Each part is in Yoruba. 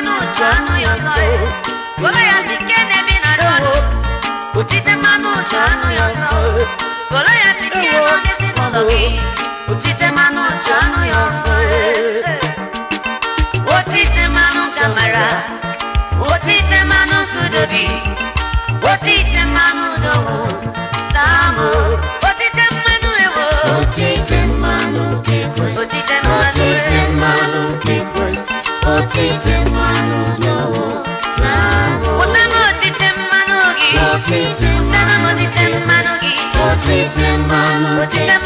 mmanụ uche ọnụ ya ọzọ golo ya ji nke na-ebi na rọdụ otite mmanụ uche ọnụ ya ọzọ golo ya ji nke nọ n'ezinụlọ gị otite mmanụ kudobi otite mmanụ otite mmanụ gị kwụsịnụ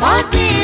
Mostly